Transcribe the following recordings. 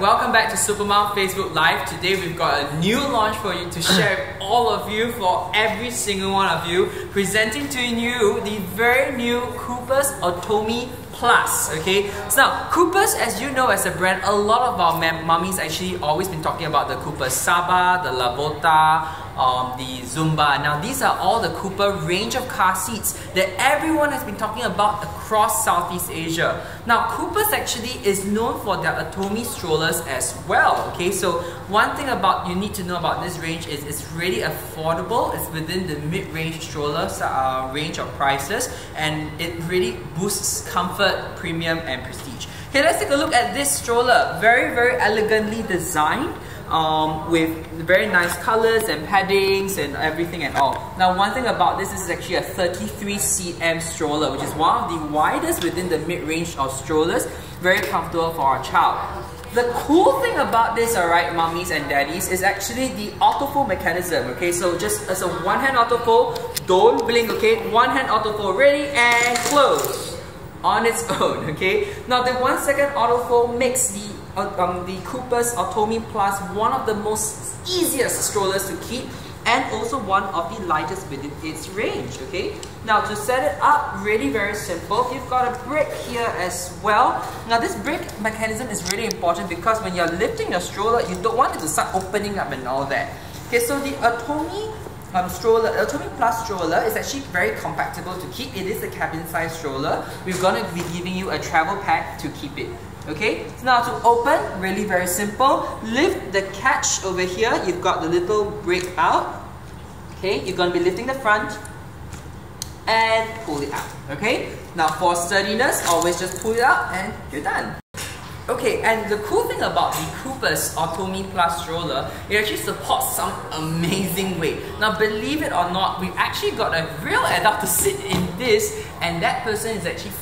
welcome back to Supermom Facebook Live. Today we've got a new launch for you to share with all of you, for every single one of you. Presenting to you the very new Koopers Automi Plus, okay? So now, Koopers, as you know as a brand, a lot of our mummies actually always been talking about the Cooper Saba, the Lavota, um, the Zumba. Now these are all the Cooper range of car seats that everyone has been talking about across Southeast Asia. Now Koopers actually is known for their Automi strollers as well. Okay, so one thing about you need to know about this range is it's really affordable. It's within the mid-range stroller uh, range of prices and it really boosts comfort, premium and prestige. Okay, let's take a look at this stroller. Very, very elegantly designed um, with very nice colors and paddings and everything and all. Now one thing about this, this is actually a 33 cm stroller which is one of the widest within the mid-range of strollers. Very comfortable for our child. The cool thing about this, alright, mummies and daddies, is actually the autofold mechanism, okay? So just as a one-hand autofold, don't blink, okay? One-hand autofold, ready and close on its own, okay? Now the one-second autofold makes the um, the Koopers Automi Plus one of the most easiest strollers to keep and also one of the lightest within its range, okay? Now to set it up, really very simple. You've got a brick here as well. Now this brick mechanism is really important because when you're lifting your stroller, you don't want it to start opening up and all that. Okay, so the Automi um, stroller, Automi Plus stroller is actually very compactable to keep. It is a cabin size stroller. We're going to be giving you a travel pack to keep it. Okay, so now to open, really very simple. Lift the catch over here. You've got the little brick out. Okay, you're going to be lifting the front and pull it out. Okay, now for sturdiness, always just pull it out and you're done. Okay, and the cool thing about the Koopers Automi Plus stroller, it actually supports some amazing weight. Now, believe it or not, we've actually got a real adult to sit in this, and that person is actually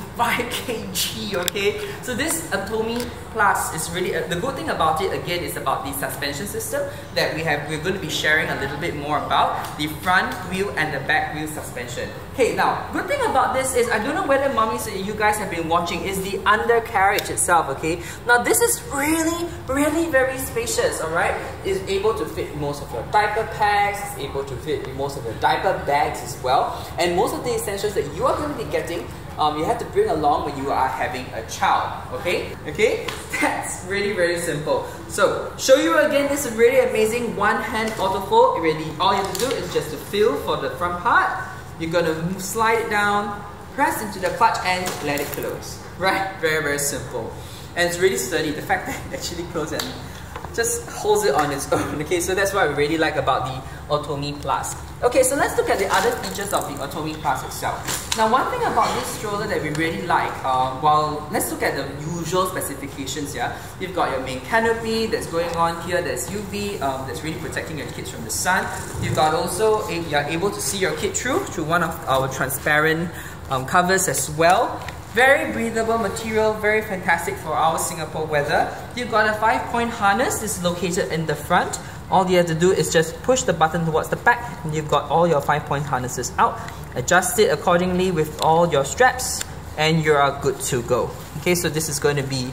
45 kg, okay? So this Automi Plus is really, uh, the good thing about it again is about the suspension system that we have, we're going to be sharing a little bit more about, the front wheel and the back wheel suspension. Okay, now, good thing about this is, I don't know whether mummies you guys have been watching, is the undercarriage itself, okay? Now this is really, really very spacious, alright? It's able to fit most of your diaper packs, it's able to fit most of your diaper bags as well, and most of the essentials that you are going to be getting um, you have to bring along when you are having a child. Okay? Okay? That's really, really simple. So, show you again this really amazing one-hand autofold. Really, all you have to do is just to feel for the front part. You're gonna slide it down, press into the clutch and let it close. Right? Very, very simple. And it's really sturdy. The fact that it actually closes and just holds it on its own. Okay, so that's what I really like about the Automi Plus. Okay, so let's look at the other features of the Automi Plus itself. Now, one thing about this stroller that we really like, uh, well, let's look at the usual specifications here. You've got your main canopy that's going on here, there's UV, um, that's really protecting your kids from the sun. You've got also, a, you're able to see your kid through, through one of our transparent um, covers as well. Very breathable material, very fantastic for our Singapore weather. You've got a 5-point harness, this is located in the front. All you have to do is just push the button towards the back and you've got all your 5-point harnesses out. Adjust it accordingly with all your straps and you are good to go. Okay, so this is going to be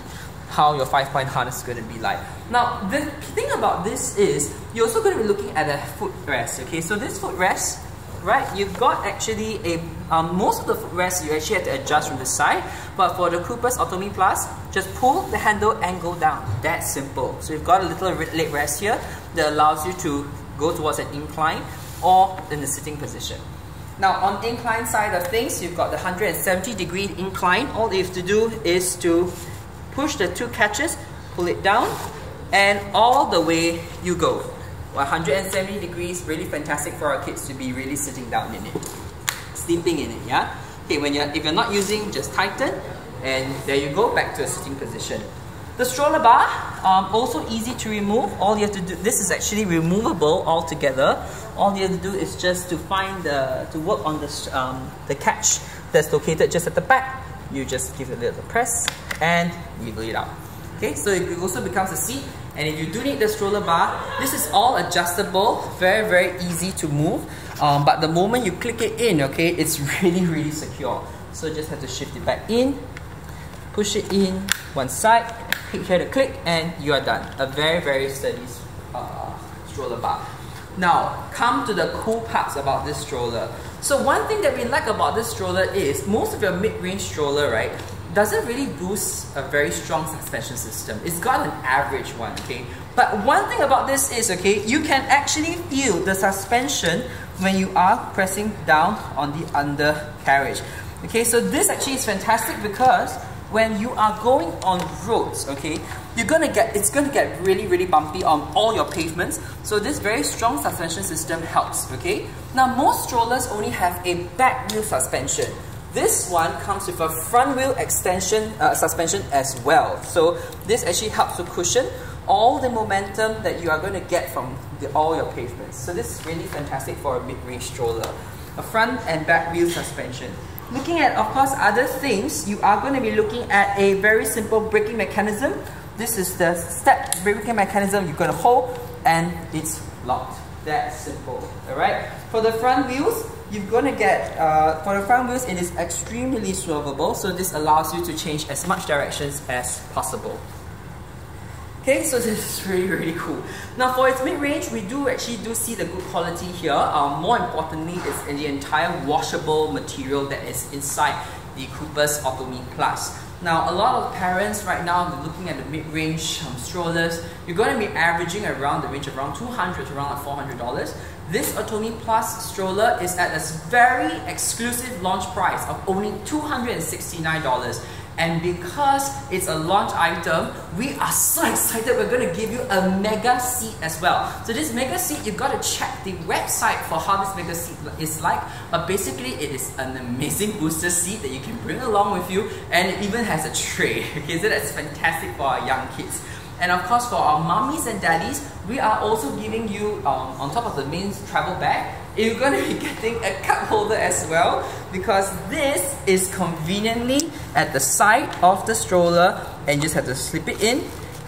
how your 5-point harness is going to be like. Now, the thing about this is, you're also going to be looking at a footrest. Okay, so this footrest right? You've got actually a, um, most of the footrest you actually have to adjust from the side, but for the Koopers Automi Plus, just pull the handle and go down. That's simple. So you've got a little leg rest here that allows you to go towards an incline or in the sitting position. Now on the incline side of things, you've got the 170 degree incline. All you have to do is to push the two catches, pull it down, and all the way you go. 170 degrees, really fantastic for our kids to be really sitting down in it, sleeping in it, yeah? Okay, when you're, if you're not using, just tighten, and there you go, back to a sitting position. The stroller bar, um, also easy to remove. All you have to do, this is actually removable altogether. All you have to do is just to find the, to work on the, um, the catch that's located just at the back. You just give it a little press and wiggle it out. Okay, so it also becomes a seat and if you do need the stroller bar, this is all adjustable, very, very easy to move. Um, but the moment you click it in, okay, it's really, really secure. So just have to shift it back in, push it in one side, here to click and you are done. A very, very sturdy uh, stroller bar. Now, come to the cool parts about this stroller. So one thing that we like about this stroller is most of your mid-range stroller, right, doesn't really boost a very strong suspension system. It's got an average one, okay? But one thing about this is, okay, you can actually feel the suspension when you are pressing down on the undercarriage. Okay, so this actually is fantastic because when you are going on roads, okay, you're gonna get it's gonna get really really bumpy on all your pavements. So this very strong suspension system helps. Okay. Now most strollers only have a back wheel suspension. This one comes with a front wheel extension uh, suspension as well. So this actually helps to cushion all the momentum that you are going to get from the, all your pavements. So this is really fantastic for a mid-range stroller. A front and back wheel suspension. Looking at, of course, other things, you are going to be looking at a very simple braking mechanism. This is the step braking mechanism you're going to hold and it's locked. That simple, alright? For the front wheels, you're going to get, uh, for the front wheels, it is extremely swervable, so this allows you to change as much directions as possible. Okay, so this is really, really cool. Now for its mid-range, we do actually do see the good quality here. Um, more importantly, is in the entire washable material that is inside the Koopers Automi Plus. Now, a lot of parents right now, they're looking at the mid-range um, strollers. You're going to be averaging around the range of around 200 to around $400. This Automi Plus stroller is at a very exclusive launch price of only $269. And because it's a launch item, we are so excited we're going to give you a mega seat as well. So this mega seat, you've got to check the website for how this mega seat is like. But basically, it is an amazing booster seat that you can bring along with you and it even has a tray. Okay, so that's fantastic for our young kids. And of course, for our mummies and daddies, we are also giving you, um, on top of the main travel bag, you're going to be getting a cup holder as well because this is conveniently at the side of the stroller and you just have to slip it in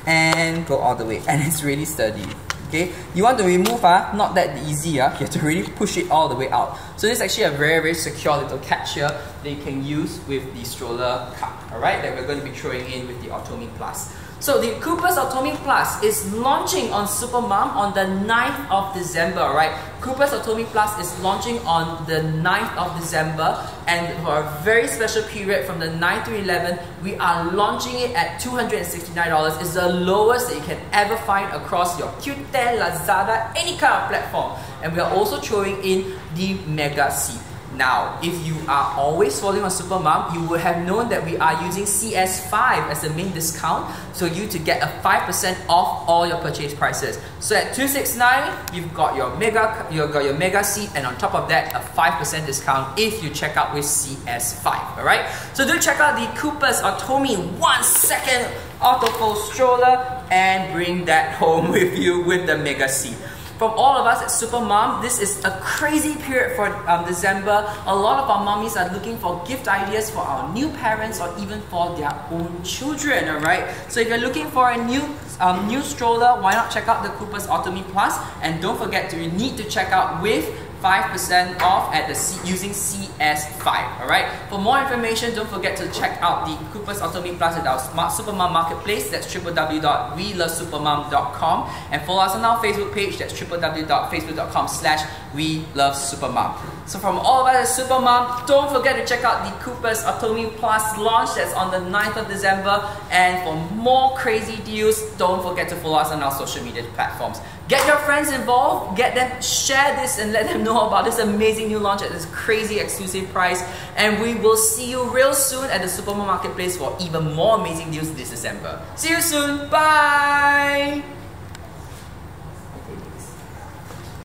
and go all the way. And it's really sturdy okay? You want to remove uh, not that easy uh, you have to really push it all the way out. So this is actually a very very secure little catch here that you can use with the stroller cup alright that we're going to be throwing in with the Automi Plus so the Koopers Automi Plus is launching on Supermom on the 9th of December, right? Koopers Automi Plus is launching on the 9th of December and for a very special period from the 9th to 11th, we are launching it at $269. It's the lowest that you can ever find across your Qoo10, Lazada, any kind of platform. And we are also throwing in the Mega Seat. Now, if you are always following on Supermom, you would have known that we are using CS5 as the main discount so you to get a 5% off all your purchase prices. So at 269, you've got your mega you've got your mega seat and on top of that a 5% discount if you check out with CS5. Alright? So do check out the Koopers Automi one second autofold stroller and bring that home with you with the mega seat from all of us at Supermom, this is a crazy period for um, December. A lot of our mummies are looking for gift ideas for our new parents or even for their own children, alright? So if you're looking for a new um, new stroller, why not check out the Koopers Automi Plus? And don't forget to need to check out with 5% off at the C using CS5. Alright. For more information, don't forget to check out the Koopers Automi Plus at our Smart Supermom Marketplace. That's www.welovesupermom.com and follow us on our Facebook page. That's www.facebook.com slash we love. So from all of us at Supermom, don't forget to check out the Koopers Automi Plus launch that's on the 9th of December. And for more crazy deals, don't forget to follow us on our social media platforms. Get your friends involved, get them, share this and let them know about this amazing new launch at this crazy exclusive price. And we will see you real soon at the Supermom Marketplace for even more amazing deals this December. See you soon. Bye.